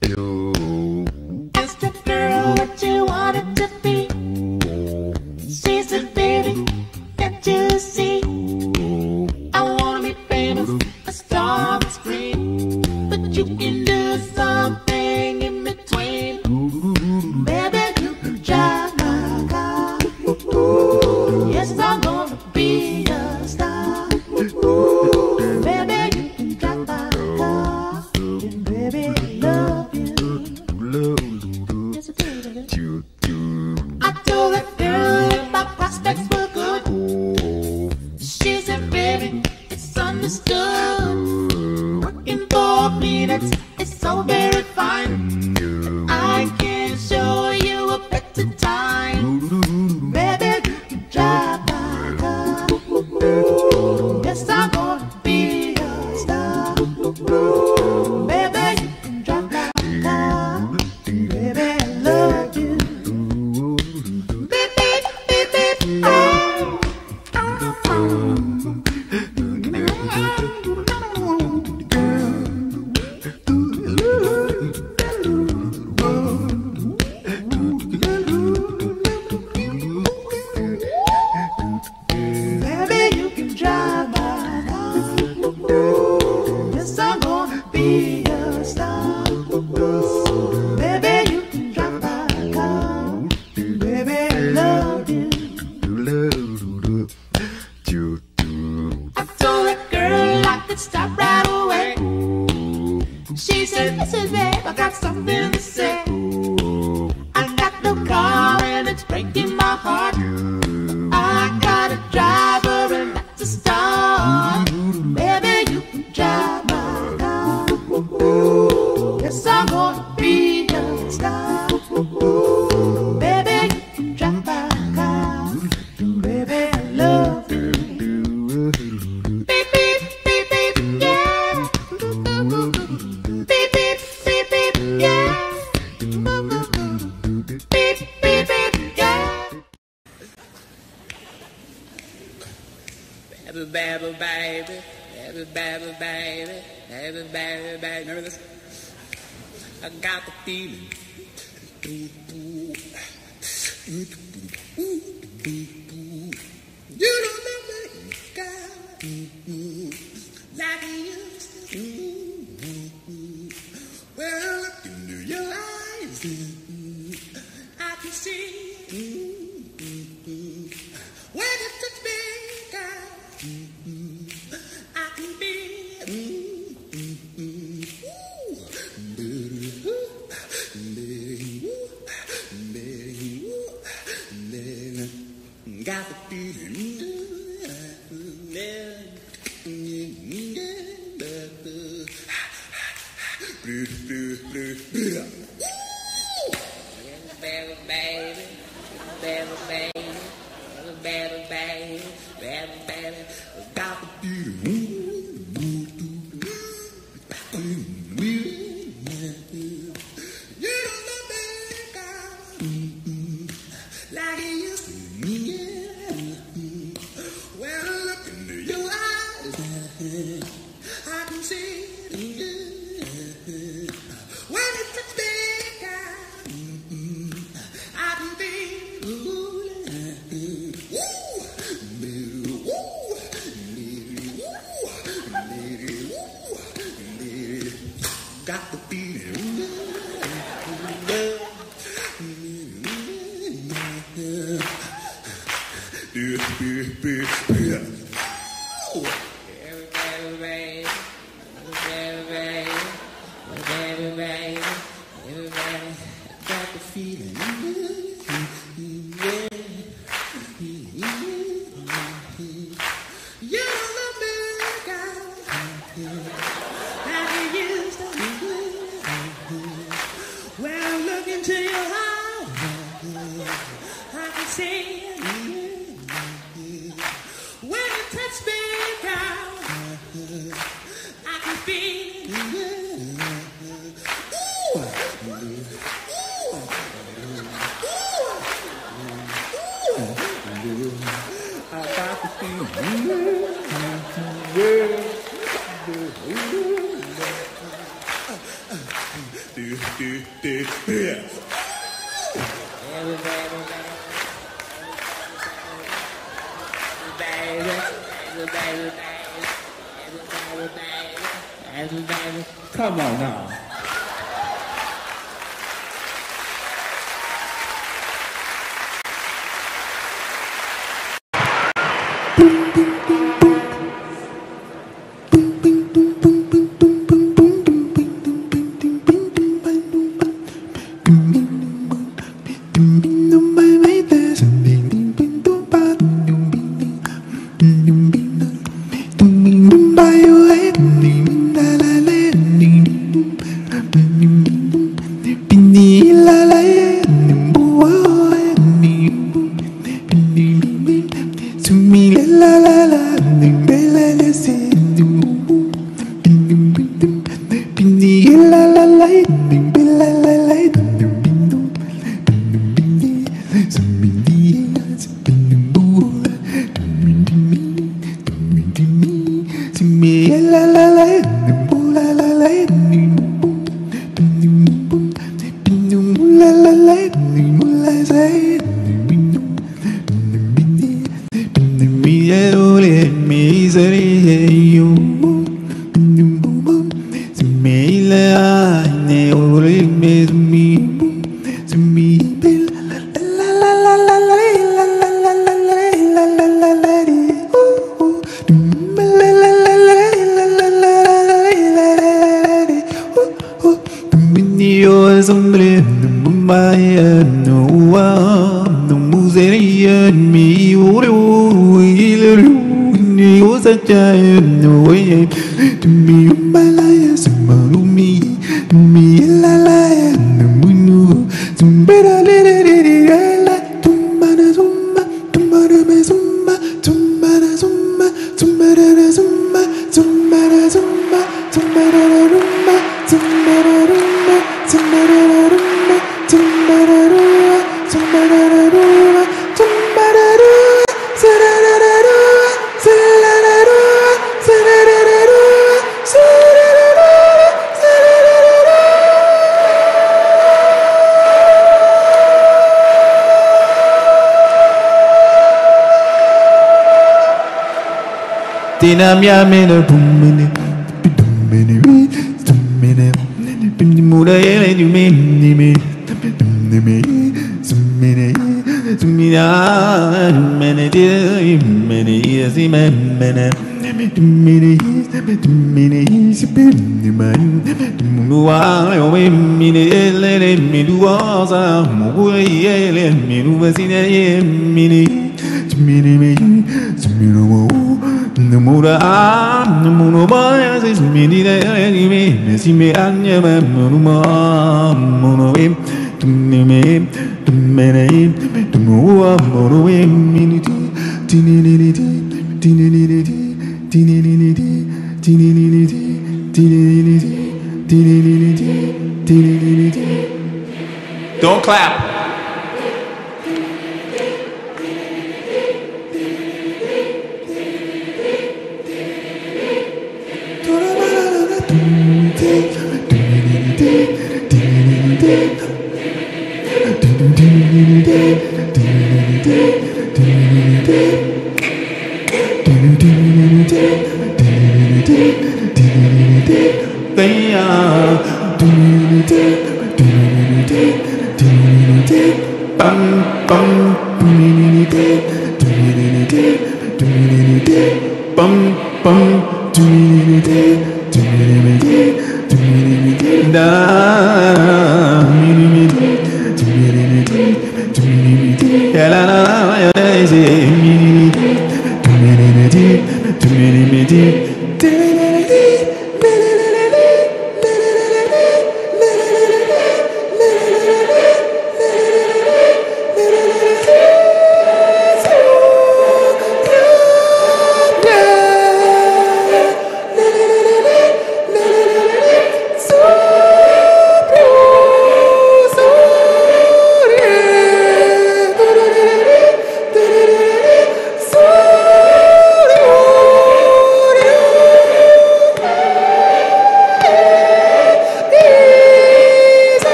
pero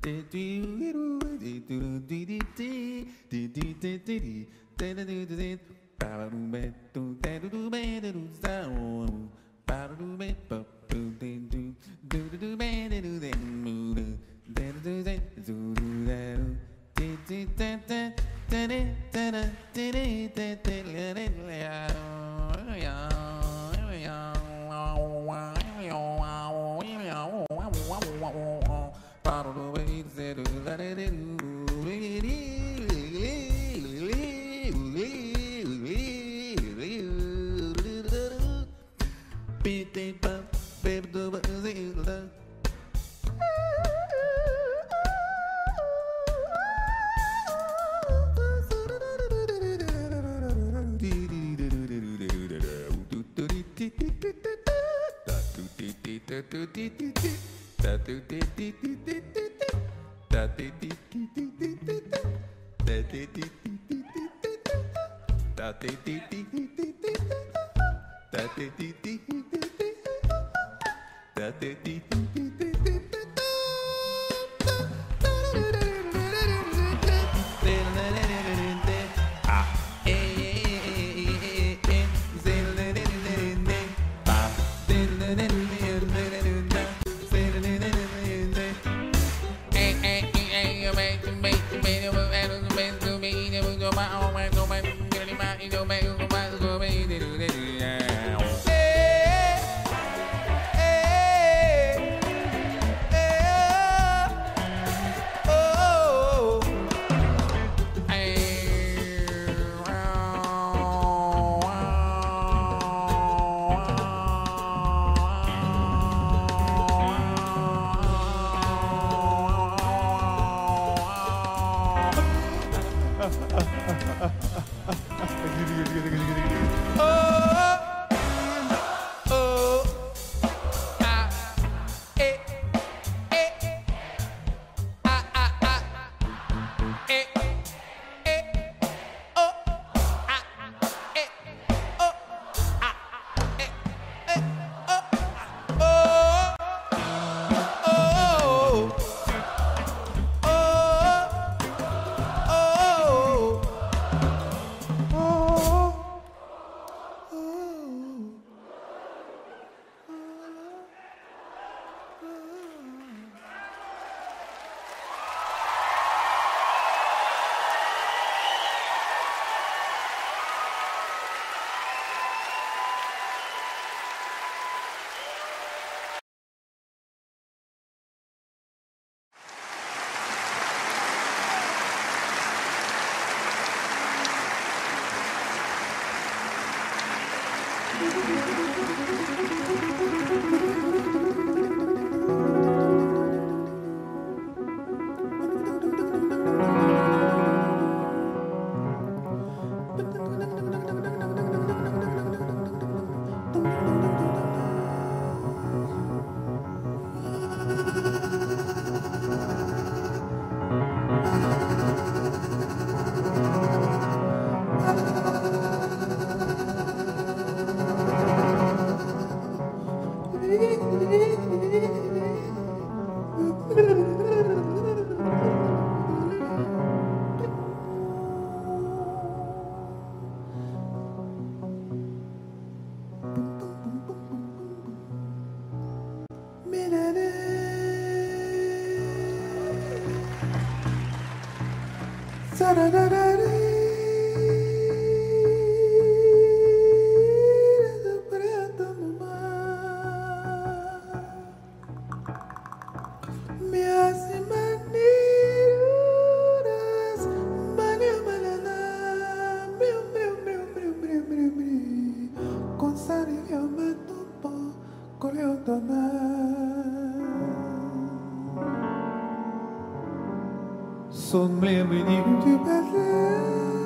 Te Me hace Son bienvenido du Mais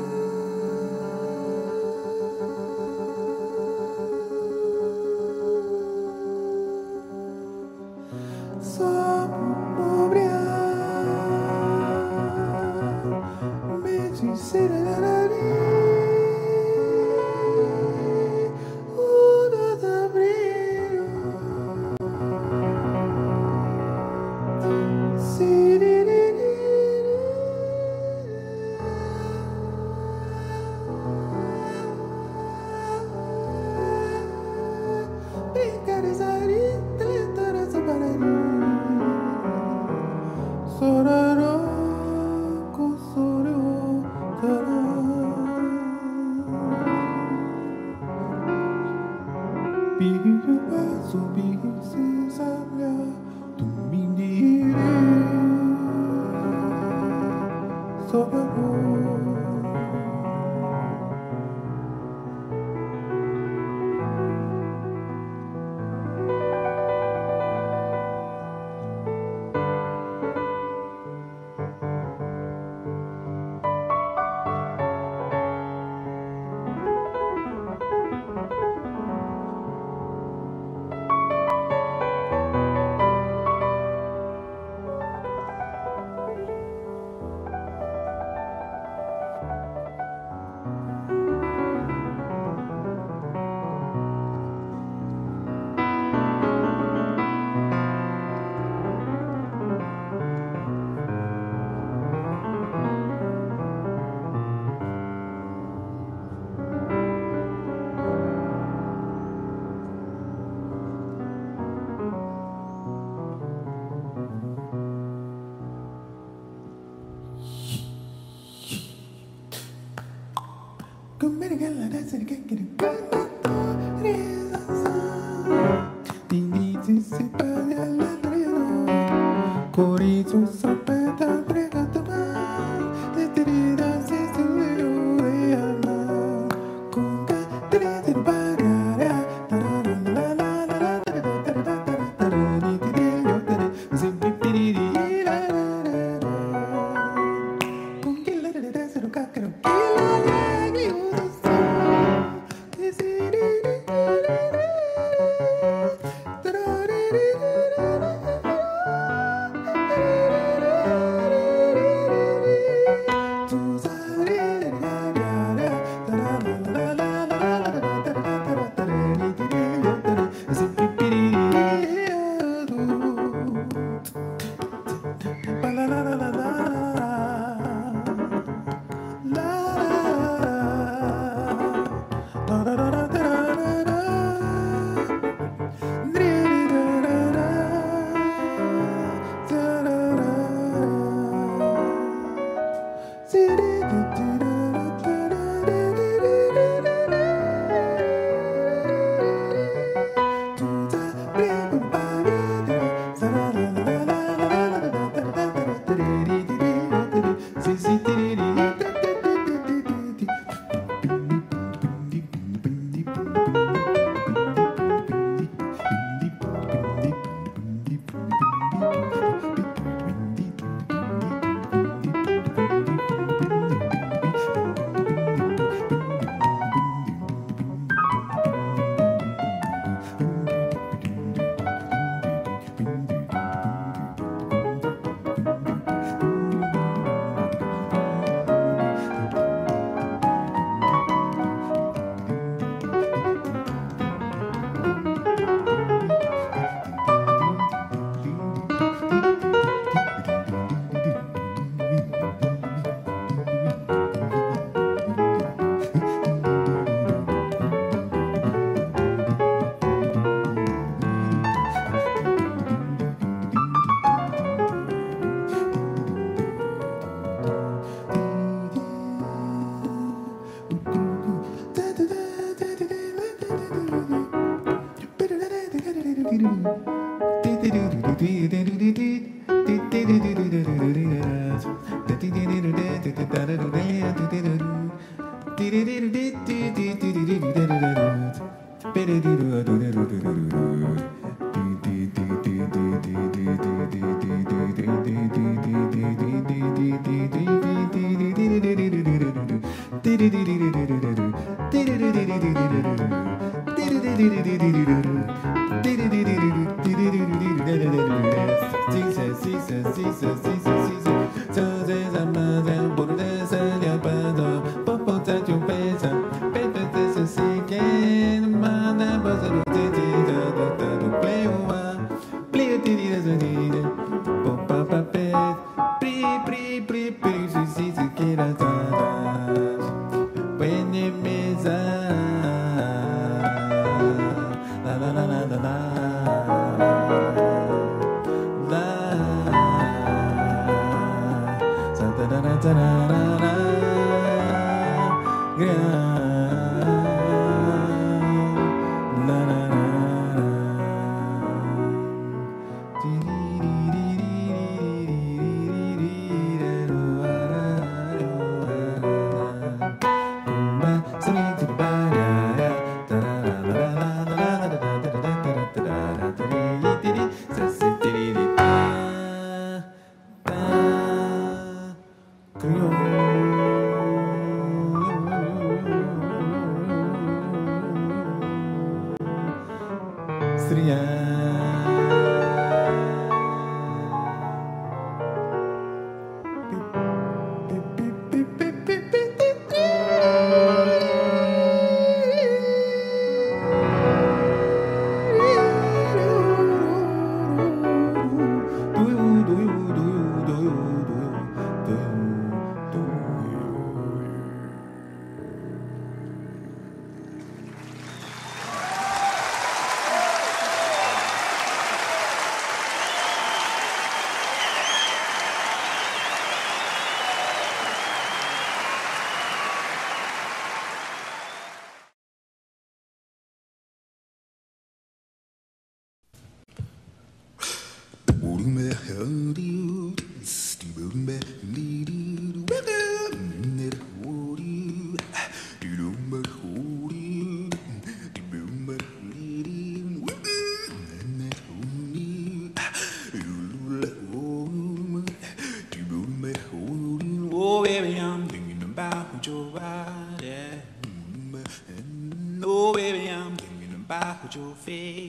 Be.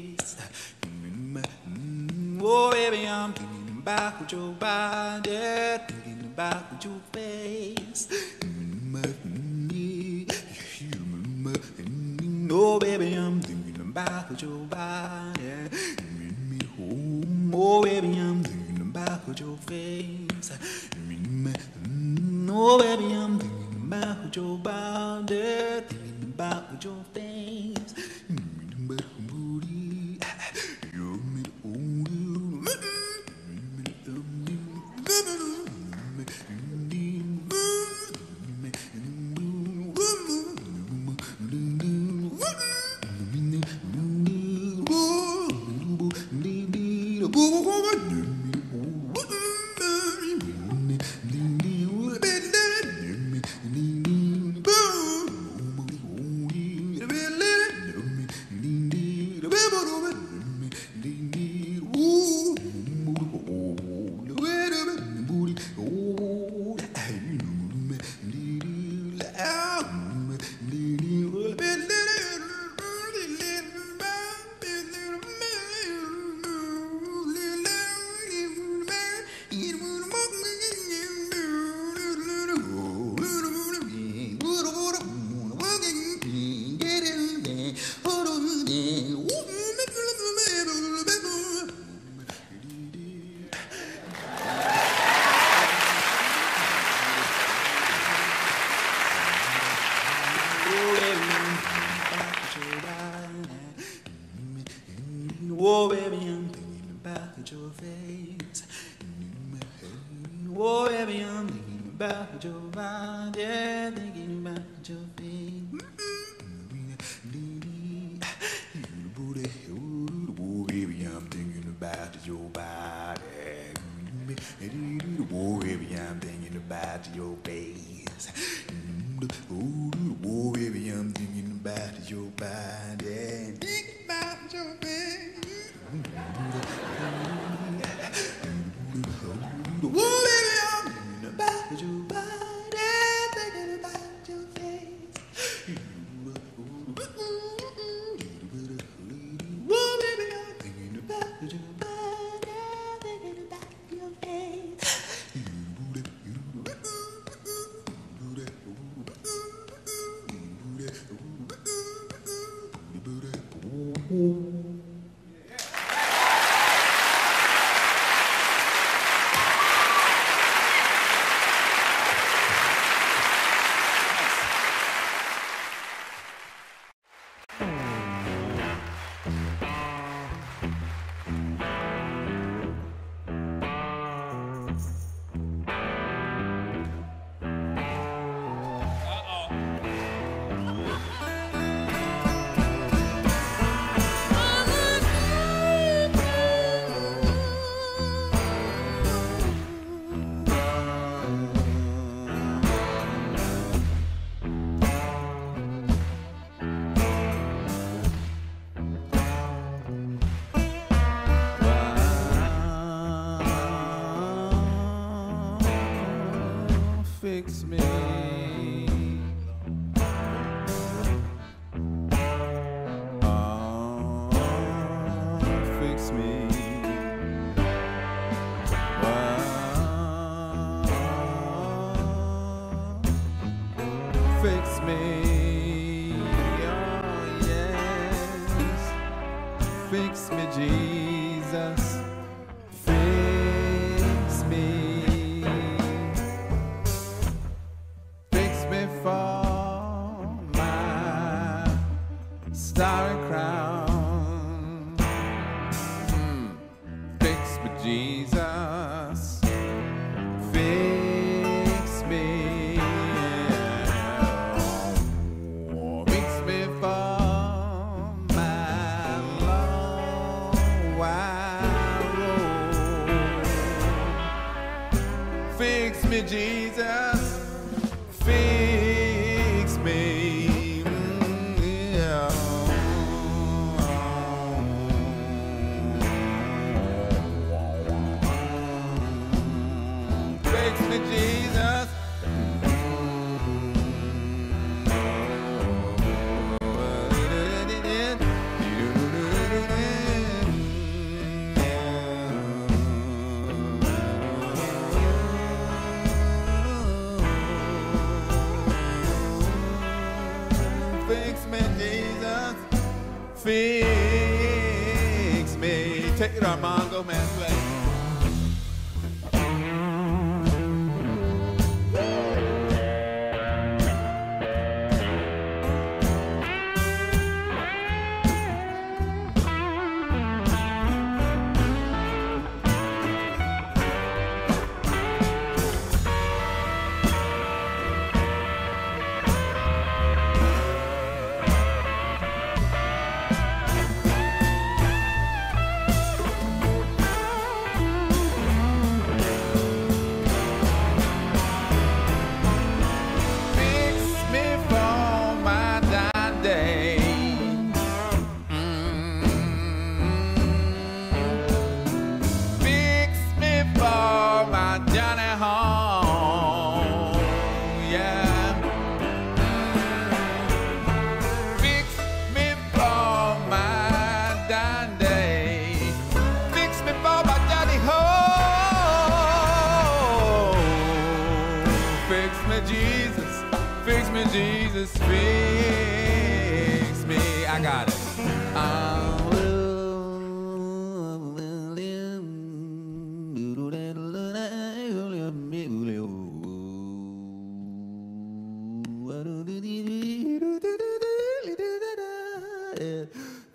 fix me. Fix me. Fix me. Oh, yes. Fix me, Jesus. Mango Man.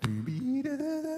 Doobie.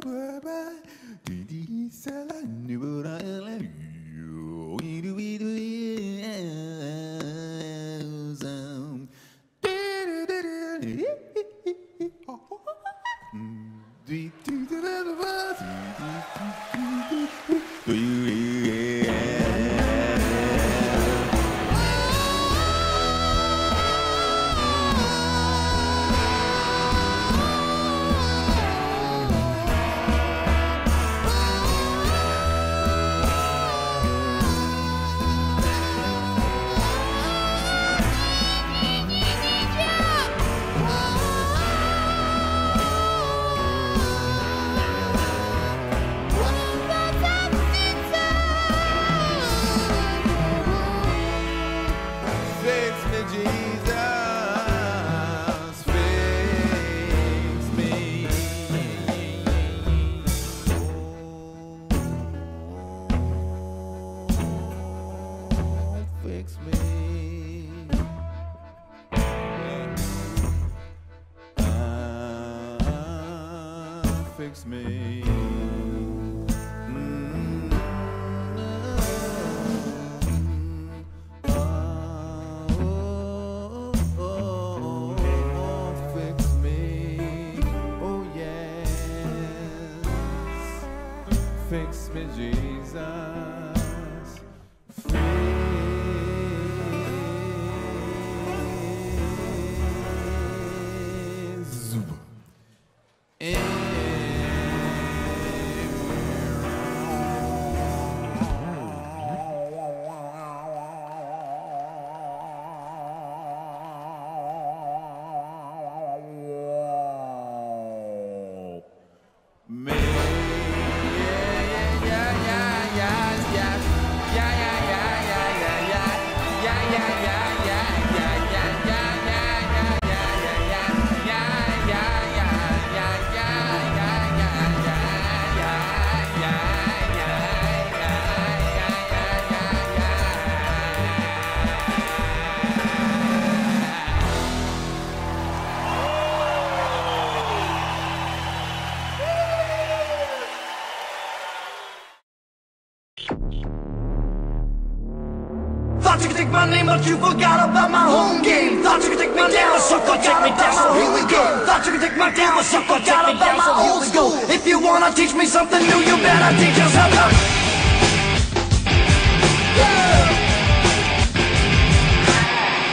Thought you forgot about my home game. Thought you could take me down, sucker. Take me down, so here we go. Thought you could take me down, sucker. Take me down, so here we go. If you wanna teach me something new, you better teach yourself.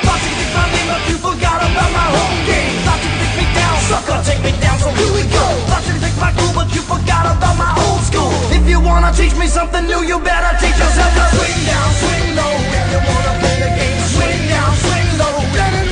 Thought you could take my name, but you forgot about my home game. Thought you could take me down, sucker. Take me down, so here we go. Thought you could take my cool, but you forgot about my old school. If you wanna teach me something new, you better teach yourself. Swing down, swing low. If you wanna play the game. Let it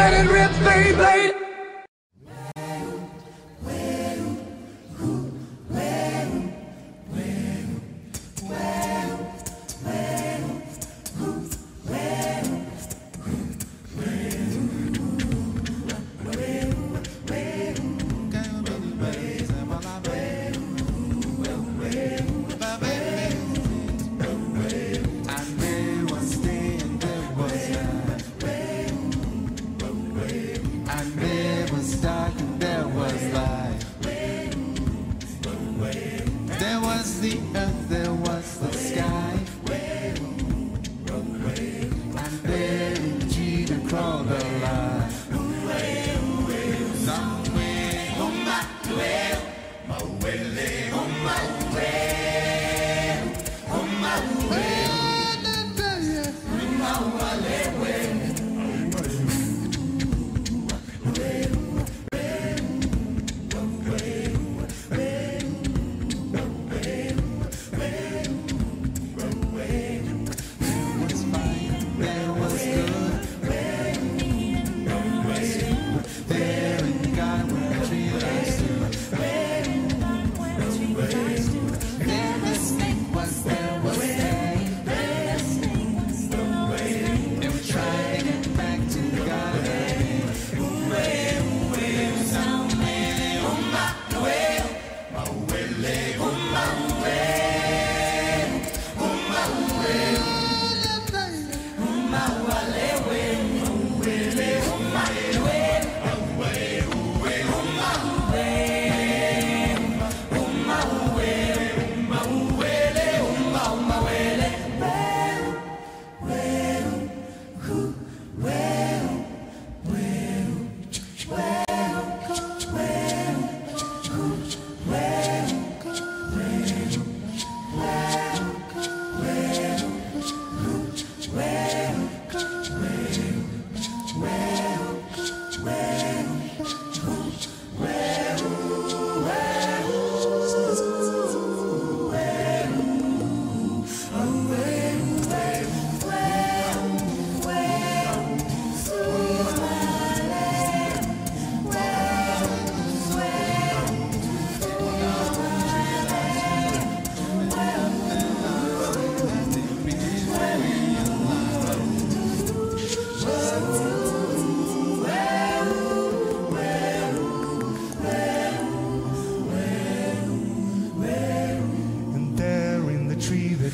Let it rip, baby.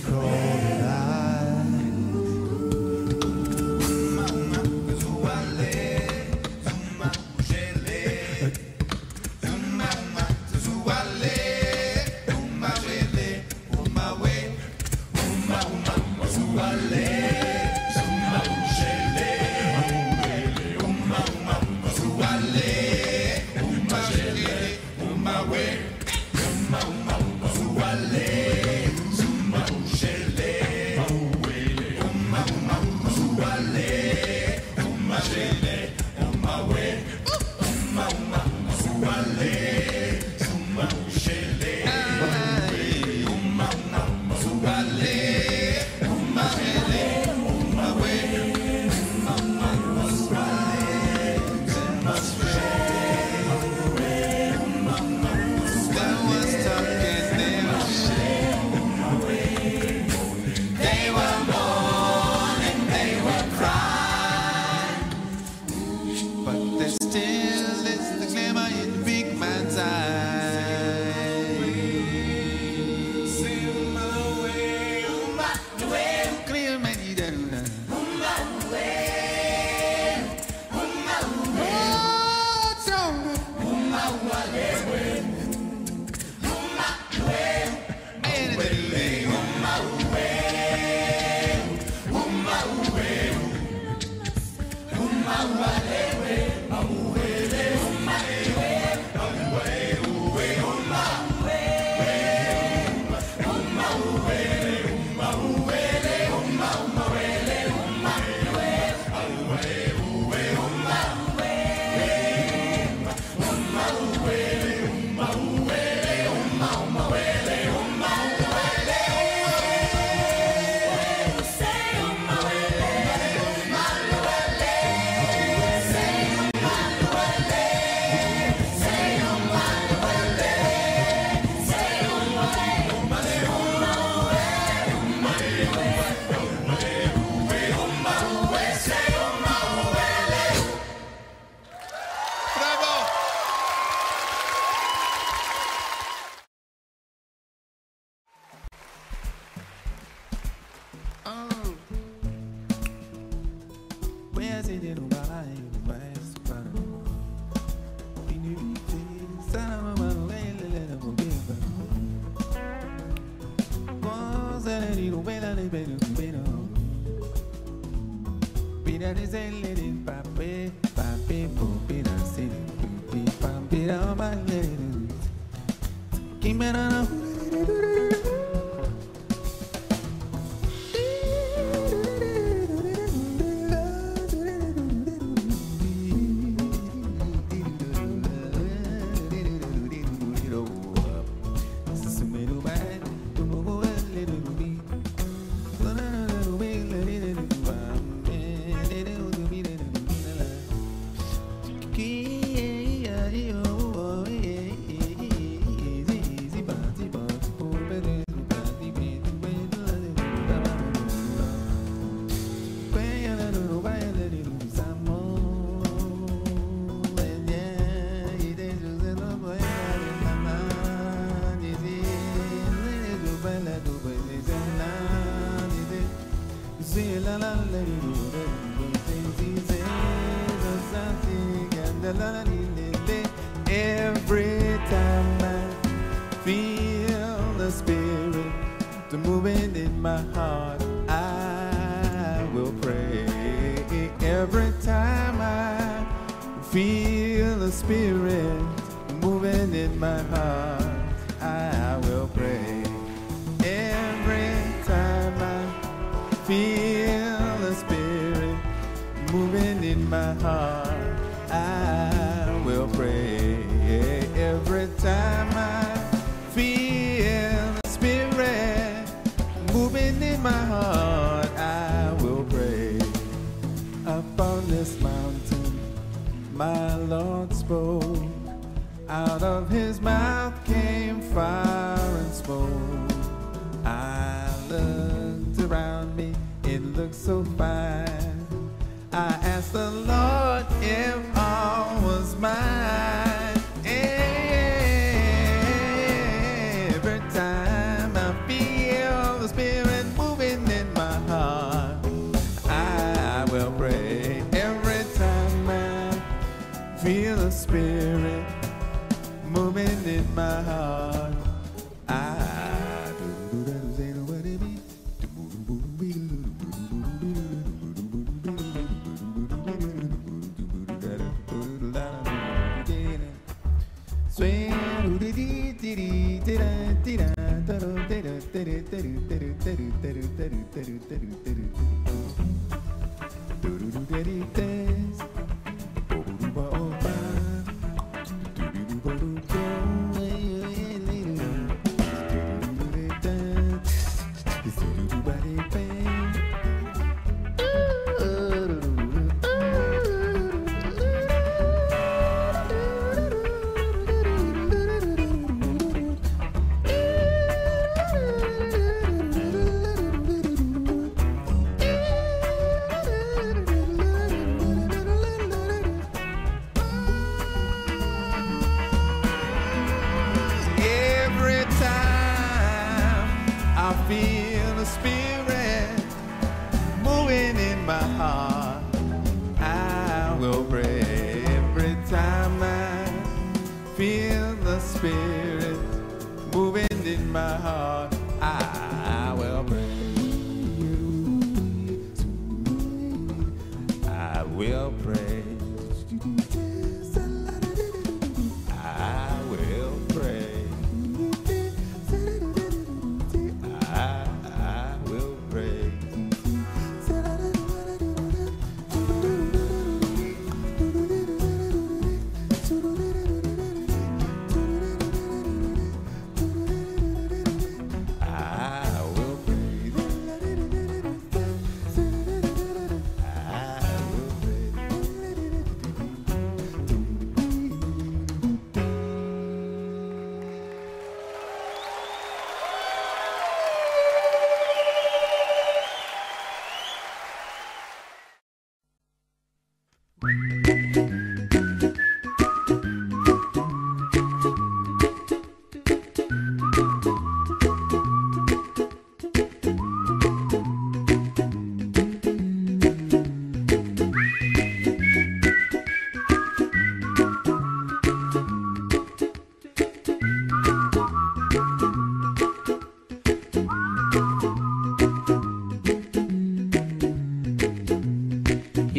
miracle.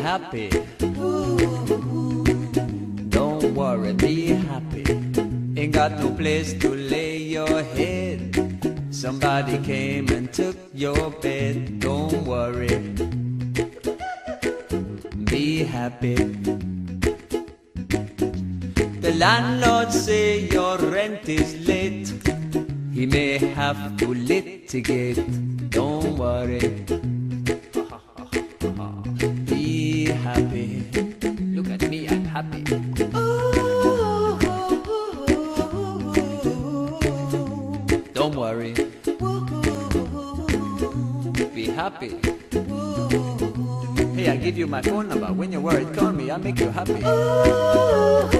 Happy. Don't worry, be happy. Ain't got no place to lay your head. Somebody came and took your bed. Don't worry. Be happy. The landlord say your rent is late. He may have to litigate. Don't worry. My phone number. When you're worried, call me. I'll make you happy.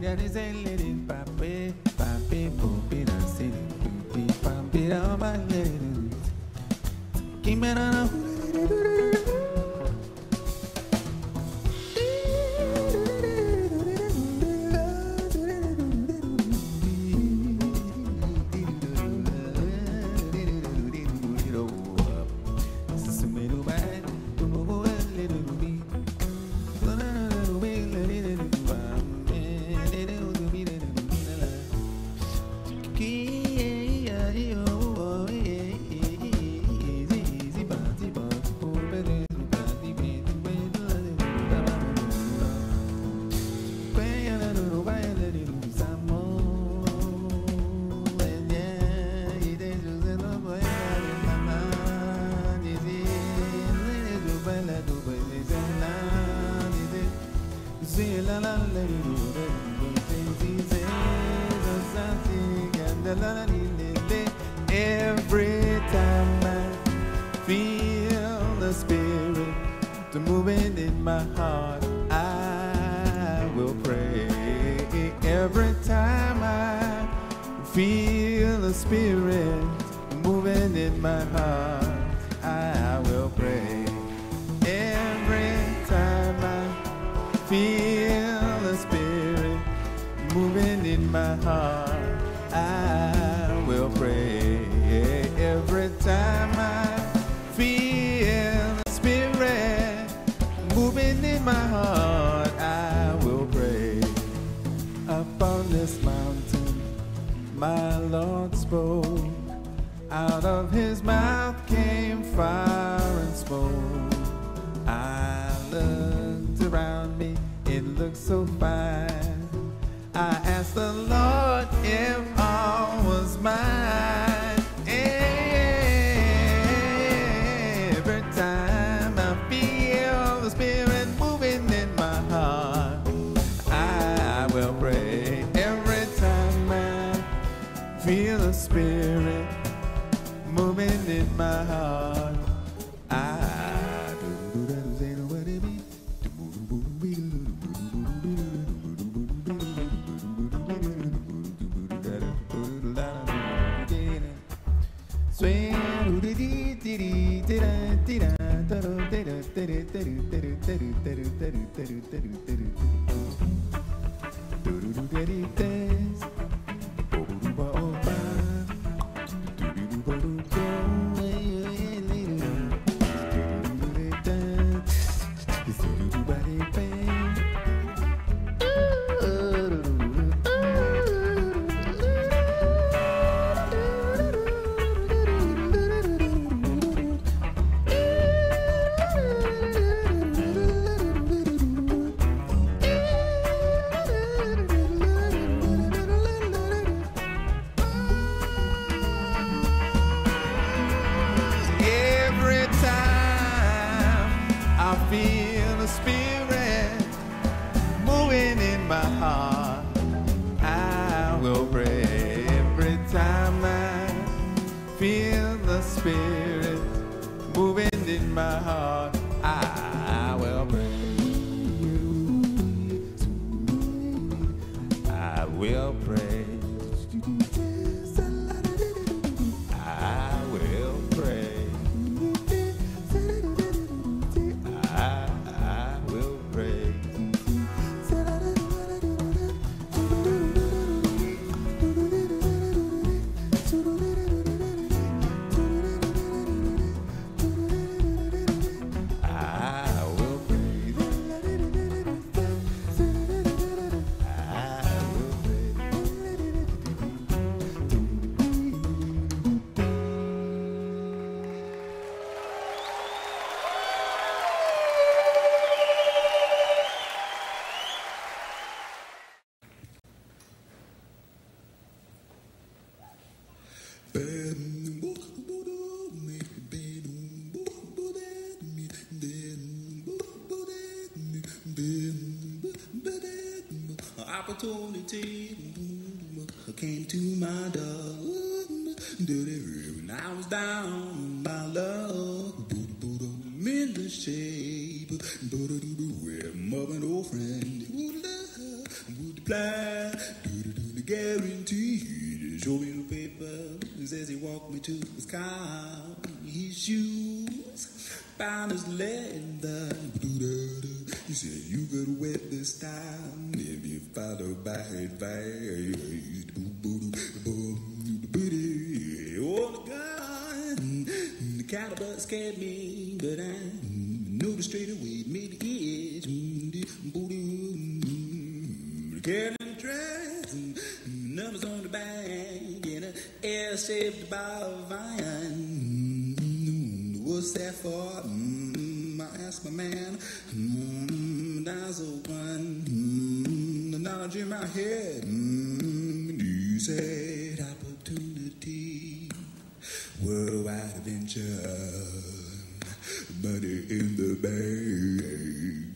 Every opportunity came to my door. lounge in my head. Mm, you said opportunity, worldwide adventure, money in the bank.